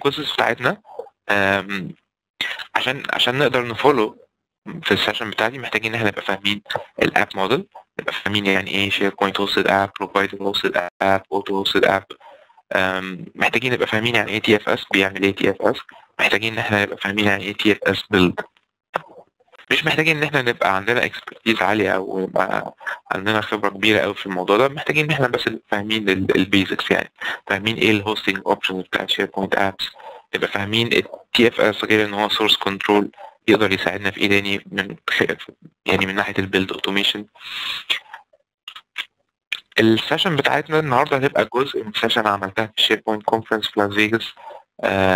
الكورسز بتاعتنا عشان عشان نقدر ن follow في ال session بتاعتي محتاجين إن إحنا نبقى فاهمين ال app model نبقى فاهمين يعني إيه SharePoint hosted app provider hosted app auto hosted app محتاجين نبقى فاهمين يعني إيه TFS بيعمل إيه TFS محتاجين إن إحنا نبقى فاهمين يعني إيه TFS build مش محتاجين إن إحنا نبقى عندنا expertise عالية أو يبقى عندنا خبرة كبيرة قوي في الموضوع ده. محتاجين إن إحنا بس نبقى فاهمين ال basics يعني. فاهمين إيه ال hosting options بتاع SharePoint apps نبقى فاهمين ال TFS غير إن هو source control يقدر يساعدنا في إيه تاني من يعني من ناحية ال build automation ال session بتاعتنا النهارده هتبقى جزء من session عملتها في SharePoint Conference في لاس فيجاس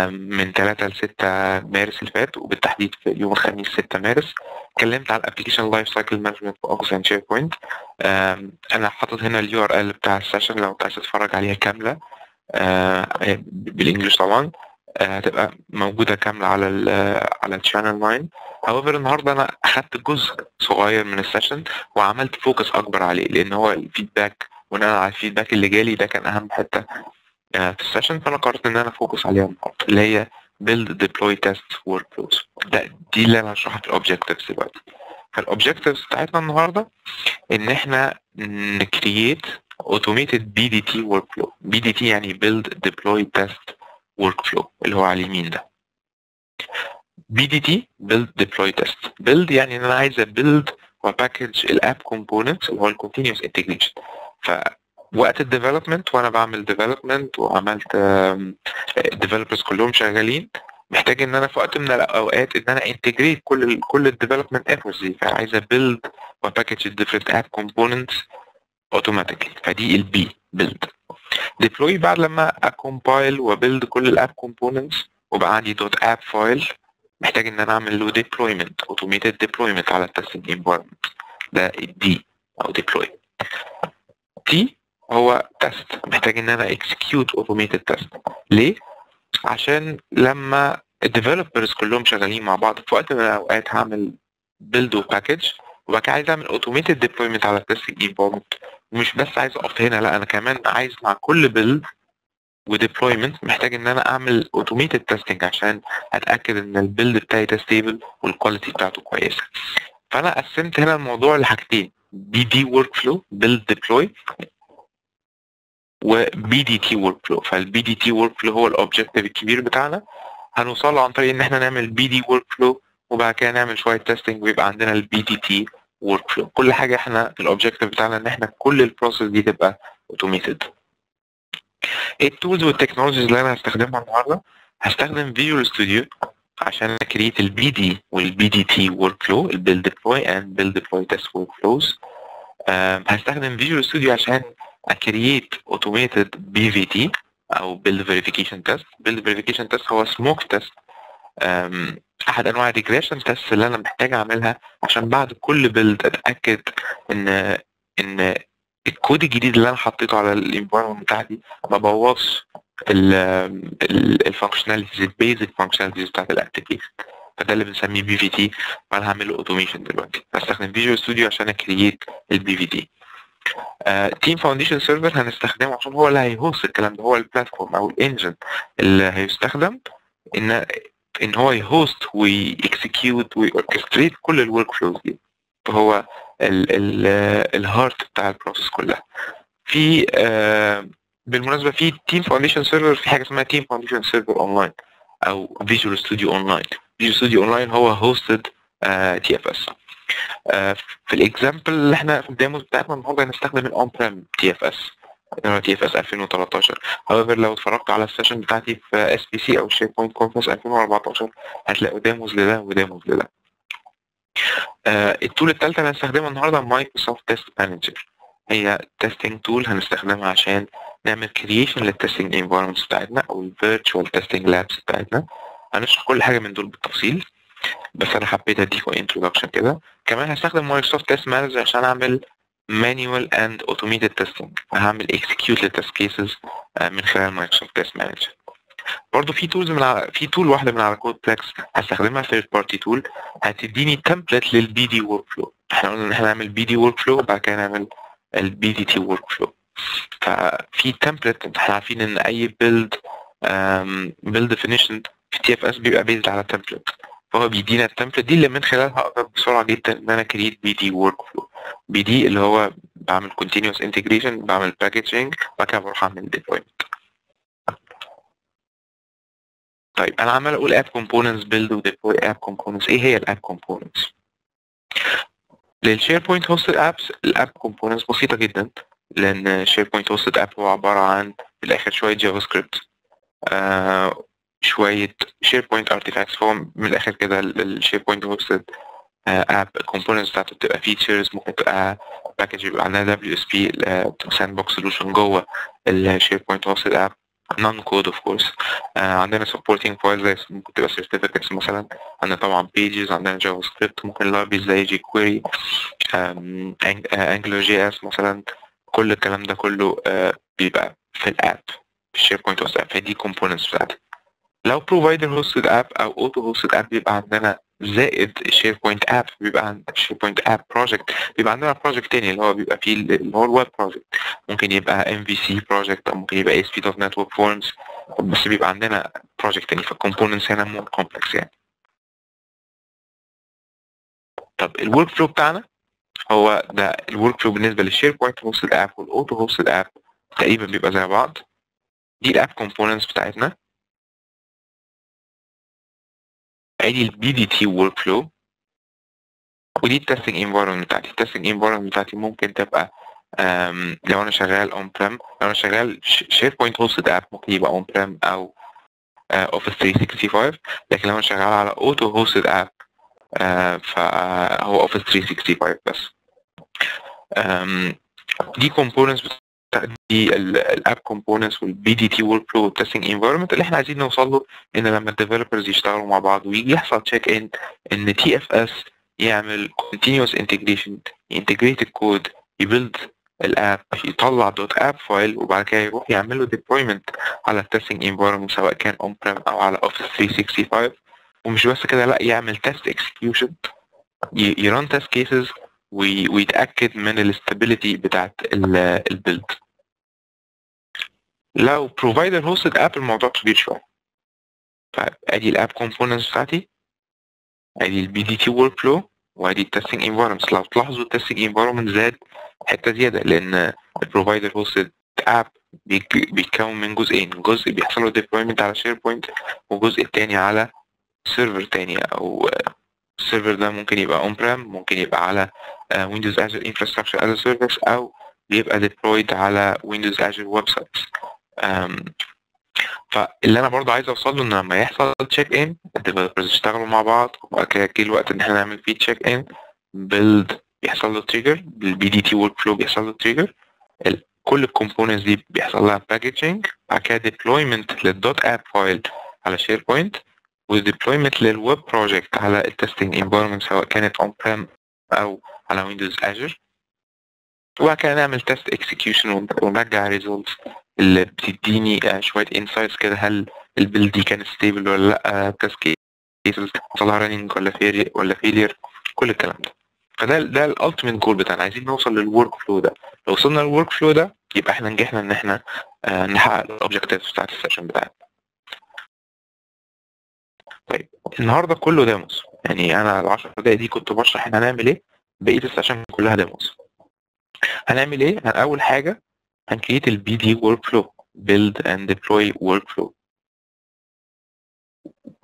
من 3 ل 6 مارس اللي فات وبالتحديد في يوم الخميس 6 مارس اتكلمت على ال application lifecycle management في and SharePoint أنا حاطط هنا ال URL بتاع ال session لو انت عايز تتفرج عليها كاملة آه، بال English طبعا آه، هتبقى موجودة كاملة على ال على ال Channel 9 however النهارده أنا أخدت جزء صغير من ال session وعملت focus أكبر عليه لأن هو ال feedback بناء على ال feedback اللي جالي ده كان أهم حتة. آه، في ال session فأنا قررت إن أنا focus عليها النهارده اللي هي build deploy test workflows. ده دي اللي أنا هشرحها في ال objectives دلوقتي. فال objectives بتاعتنا النهارده إن إحنا ن create automated BDT workflow. BDT يعني build deploy test workflow اللي هو على اليمين ده. BDT build deploy test. build يعني إن أنا عايز build و package ال app components اللي هو ال continuous integration فوقت ال development وأنا بعمل development وعملت ال developers كلهم شغالين محتاج إن أنا في وقت من الأوقات إن أنا integrate كل ال كل ال development efforts دي. فعايز build و package ال different app components automatically فدي ال B build. Deploy بعد لما ا compile و build كل ال app components وبقى عندي dot app file محتاج إن أنا أعمل له deployment automated deployment على ال testing environment. ده ال D أو deploy. T هو test محتاج إن أنا execute automated test. ليه؟ عشان لما ال developers كلهم شغالين مع بعض في وقت من الأوقات هعمل build و package وبعد كده عايز أعمل automated deployment على ال testing environment مش بس عايز أقف هنا لا أنا كمان عايز مع كل build و deployment محتاج إن أنا أعمل automated testing عشان أتأكد إن ال build بتاعي ده stable وال quality بتاعته كويسة. فأنا قسمت هنا الموضوع لحاجتين. BD workflow build deploy وبي دي تي ورك فلو فالبي دي تي ورك فلو هو ال objective الكبير بتاعنا. هنوصل عن طريق إن إحنا نعمل BD workflow وبعد كده نعمل شوية testing ويبقى عندنا ال BDT workflow كل حاجة إحنا ال objective بتاعنا إن إحنا كل ال process دي تبقى automated ال tools وال technologies اللي أنا هستخدمها النهارده. هستخدم Visual Studio عشان ا create ال BD وال BDT workflow ال build deploy and build deploy test workflows هستخدم Visual Studio عشان ا create automated BVT أو build verification test build verification test هو smoke test أحد أنواع ال regression test اللي أنا محتاج أعملها عشان بعد كل build أتأكد إن إن الكود الجديد اللي أنا حطيته على ال environment بتاعتي ما بوظش ال functionalities ال basic functionalities بتاعت ال application فده اللي بنسميه BVT فانا هعمل له automation دلوقتي. هستخدم Visual Studio عشان ا create ال BVT Team Foundation Server هنستخدمه عشان هو اللي هي host الكلام ده هو ال platform أو ال engine اللي هيستخدم ان إن هو ي host وي execute وي orchestrate كل ال workflows دي. فهو ال heart بتاع ال process كلها. في آه بالمناسبة في Team Foundation Server في حاجة اسمها Team Foundation Server Online أو Visual Studio Online Visual Studio Online هو hosted TFS في ال example اللي إحنا في ال demos بتاعتنا النهارده هنستخدم الاون بريم تي اف اس تي اف اس 2013 however لو اتفرجت على ال session بتاعتي في SPC أو SharePoint Conference 2014 هتلاقوا demos لده و demos لده. آه ال tool الثالثه اللي هنستخدمها النهارده Microsoft Test Manager هي testing tool هنستخدمها عشان نعمل creation لل testing environments بتاعتنا أو ال virtual testing labs بتاعتنا. هنشرح كل حاجة من دول بالتفصيل. بس أنا حبيت اديكم introduction كده. كمان هستخدم Microsoft Test Manager عشان أعمل manual and automated testing. هعمل execute لل test cases من خلال Microsoft Test Manager برضه في tools من على في tool واحدة من على CodePlex هستخدمها third party tool هتديني template لل BD workflow إحنا قلنا إن إحنا نعمل BD workflow وبعد كده نعمل ال BDT workflow ففي template إحنا عارفين إن أي build build definition في TFS بيبقى based على template. فهو بيدينا ال template دي اللي من خلالها أقدر بسرعة جدا إن أنا create BD workflow BD اللي هو بعمل continuous integration بعمل packaging بعد كده بروح أعمل deployment. طيب أنا عمال أقول app components build و deploy app components. إيه هي ال app components لل SharePoint hosted apps ال app components بسيطة جدا لأن SharePoint hosted app هو عبارة عن في الآخر شوية JavaScript آه شوية SharePoint artifacts فهو من الآخر كده ال SharePoint hosted app ال components بتاعته بتبقى features ممكن تبقى package يبقى عندها WSP sandbox solution جوه ال SharePoint hosted app non code of course عندنا supporting file زي ممكن تبقى certificates مثلا. عندنا طبعا pages عندنا JavaScript ممكن libraries زي jQuery AngularJS مثلا. كل الكلام ده كله uh, بيبقى في ال app في ال SharePoint فدي components بتاعتي لو provider hosted app أو auto hosted app بيبقى عندنا زائد ال SharePoint app بيبقى عندنا ال SharePoint app project بيبقى عندنا project تاني اللي هو بيبقى فيه اللي هو ال web project ممكن يبقى MVC project أو ممكن يبقى ASP.NET web forms بس بيبقى عندنا project تاني فال components هنا more complex يعني. طب ال workflow بتاعنا هو ده ال workflow بالنسبة لل SharePoint hosted app وال auto hosted app تقريبا بيبقى زي بعض. دي ال app components بتاعتنا. ادي ال BDT workflow ودي ال testing environment بتاعتي ال testing environment بتاعتي ممكن تبقى لو أنا شغال on-prem لو أنا شغال SharePoint hosted app ممكن يبقى on-prem أو Office 365 لكن لو أنا شغال على auto hosted app فهو Office 365 بس دي components دي ال app components وال BDT workflow وال testing environment اللي إحنا عايزين نوصل له إن لما ال developers يشتغلوا مع بعض ويجي يحصل check in on TFS يعمل continuous integration ي integrate الكود ي build ال app يطلع dot app file وبعد كده يروح يعمل له deployment على ال testing environment سواء كان on-prem أو على Office 365 ومش بس كده لأ يعمل test execution ي run test cases ويتأكد من ال stability بتاعت ال build لو provider hosted app الموضوع كبير شوية. فادي ال app components بتاعتي. أدي ال BDT workflow وأدي ال testing environments لو تلاحظوا ال testing environment زاد حتة زيادة لأن ال provider hosted app بيتكون من جزئين. جزء بيحصل له deployment على SharePoint والجزء التاني على server تاني. أو ال server ده ممكن يبقى on-prem ممكن يبقى على Windows Azure infrastructure as service أو بيبقى deployed على Windows Azure web sites فاللي أنا برضه عايز أوصل له إن لما يحصل check in ال developers يشتغلوا مع بعض وبعد كده يجي الوقت إن إحنا نعمل فيه check in build بيحصل له trigger بال BDT workflow بيحصل له trigger كل ال components دي بيحصل لها packaging بعد كده deployment لل dot app file على SharePoint و deployment لل web project على ال testing environment سواء كانت on-prem أو على Windows Azure وبعد كده نعمل test execution ونرجع results اللي بتديني شوية insights كده هل ال build دي كانت stable ولا لأ test cases حصلها running ولا failure ولا failure كل الكلام ده. فده ده ال ultimate goal بتاعنا. عايزين نوصل لل workflow ده. لو وصلنا لل workflow ده يبقى إحنا نجحنا إن إحنا آه نحقق ال objectives بتاعت ال session بتاعتنا طيب النهارده كله demos يعني أنا ال 10 دقايق دي كنت بشرح إحنا هنعمل إيه بقية ال session كلها demos هنعمل إيه؟ أول حاجة هن create ال BD workflow build and deploy workflow.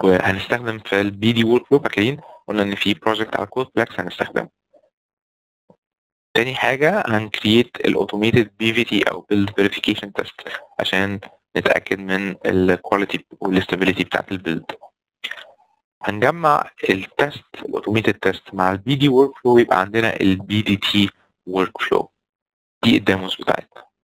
وهنستخدم في ال BD workflow فاكرين قلنا إن في project على CodePlex هنستخدمه. تاني حاجة هن create ال automated BVT أو build verification test عشان نتأكد من ال quality وال stability بتاعت ال build هنجمع ال test ال automated test مع ال BD workflow يبقى عندنا ال BDT ورك فلو دي الديموز بتاعتنا.